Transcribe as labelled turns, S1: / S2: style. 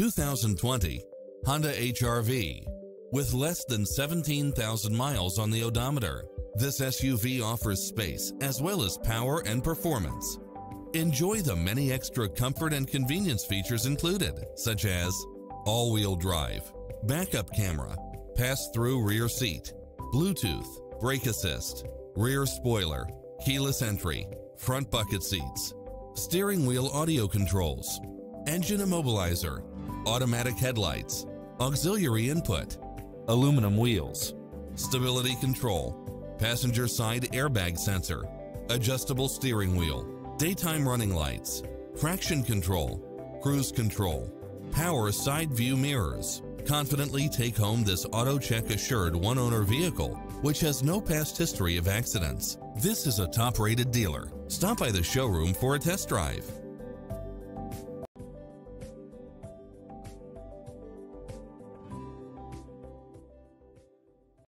S1: 2020 Honda HRV. With less than 17,000 miles on the odometer, this SUV offers space as well as power and performance. Enjoy the many extra comfort and convenience features included, such as all-wheel drive, backup camera, pass-through rear seat, Bluetooth, brake assist, rear spoiler, keyless entry, front bucket seats, steering wheel audio controls, engine immobilizer, automatic headlights, auxiliary input, aluminum wheels, stability control, passenger side airbag sensor, adjustable steering wheel, daytime running lights, traction control, cruise control, power side view mirrors. Confidently take home this AutoCheck assured one-owner vehicle, which has no past history of accidents. This is a top-rated dealer. Stop by the showroom for a test drive.